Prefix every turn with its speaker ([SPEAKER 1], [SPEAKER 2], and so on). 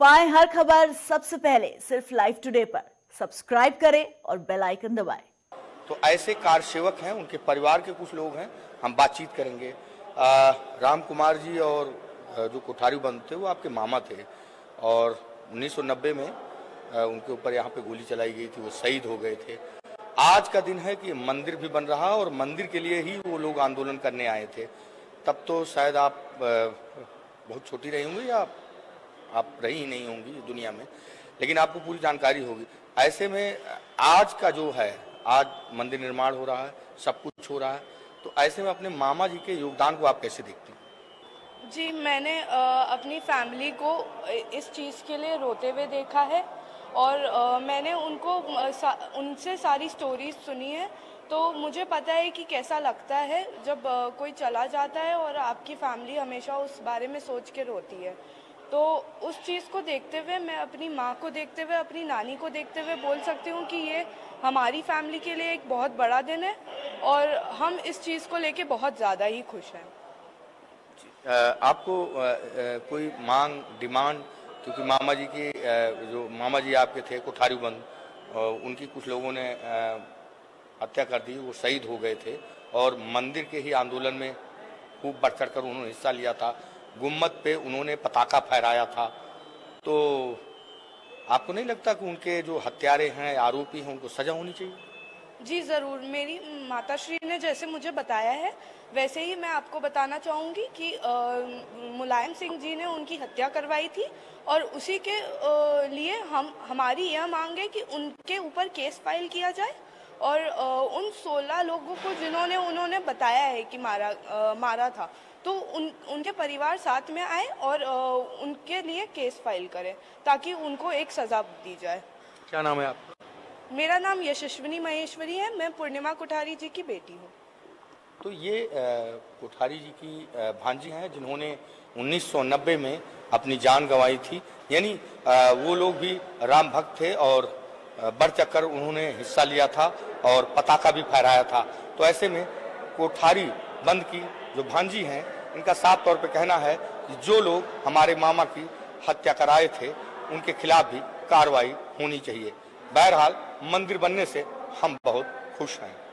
[SPEAKER 1] पाए हर खबर सबसे पहले सिर्फ़ लाइव टुडे पर। सब्सक्राइब करें और बेल आइकन दबाएँ।
[SPEAKER 2] तो ऐसे कार सेवक हैं उनके परिवार के कुछ लोग हैं हम बातचीत करेंगे। आ, राम कुमार जी और जो कोठारी बंद थे वो आपके मामा थे और 1990 में आ, उनके ऊपर यहाँ पे गोली चलाई गई थी वो शहीद हो गए थे। आज का दिन है कि मंदिर भी बन रहा और मंदिर के लिए ही वो लोग आंदोलन करने आए थे। तब तो शायद आप आ, बहुत छोटी रही होंगी या आप रही ही नहीं होंगी दुनिया में लेकिन आपको पूरी जानकारी होगी। ऐसे में आज का जो है आज मंदिर निर्माण हो रहा है सब कुछ हो रहा है तो ऐसे में अपने मामा जी के योगदान को आप कैसे देखते हैं?
[SPEAKER 3] जी मैंने आ, अपनी फैमिली को इस चीज़ के लिए रोते हुए देखा है और आ, मैंने उनको सा, उनसे सारी स्टोरीज सुनी है। तो मुझे पता है कि कैसा लगता है जब आ, कोई चला जाता है और आपकी फैमिली हमेशा उस बारे में सोच के रोती है। तो उस चीज़ को देखते हुए मैं अपनी माँ को देखते हुए, अपनी नानी को देखते हुए बोल सकती हूँ कि ये हमारी फैमिली के लिए एक बहुत बड़ा दिन है और हम इस चीज़ को लेके बहुत ज़्यादा ही खुश हैं।
[SPEAKER 2] आपको कोई मांग, डिमांड? क्योंकि मामा जी की जो मामा जी आपके थे कोठारी बंद उनकी कुछ लोगों ने हत्या कर दी, वो शहीद हो गए थे और मंदिर के ही आंदोलन में खूब बढ़ चढ़ कर उन्होंने हिस्सा लिया था। गुम्मत पे उन्होंने पताका फहराया था। तो आपको नहीं लगता कि उनके जो हत्यारे हैं आरोपी हैं उनको सजा होनी चाहिए?
[SPEAKER 3] जी ज़रूर। मेरी माता श्री ने जैसे मुझे बताया है वैसे ही मैं आपको बताना चाहूँगी कि मुलायम सिंह जी ने उनकी हत्या करवाई थी और उसी के आ, लिए हम हमारी यह मांग है कि उनके ऊपर केस फ़ाइल किया जाए और आ, उन 16 लोगों को जिन्होंने उन्होंने बताया है कि मारा आ, मारा था तो उन उनके परिवार साथ में आए और उनके लिए केस फ़ाइल करें ताकि उनको एक सज़ा दी जाए।
[SPEAKER 2] क्या नाम है आपका
[SPEAKER 3] मेरा नाम यशस्विनी महेश्वरी है मैं पूर्णिमा कोठारी जी की बेटी हूँ।
[SPEAKER 2] तो ये कोठारी जी की भांजी हैं जिन्होंने 1990 में अपनी जान गंवाई थी। यानी वो लोग भी राम भक्त थे और बढ़ चक्कर उन्होंने हिस्सा लिया था और पताका भी फहराया था। तो ऐसे में कोठारी बंद की जो भांजी हैं इनका साफ़ तौर पर कहना है कि जो लोग हमारे मामा की हत्या कराए थे, उनके खिलाफ भी कार्रवाई होनी चाहिए। बहरहाल, मंदिर बनने से हम बहुत खुश हैं।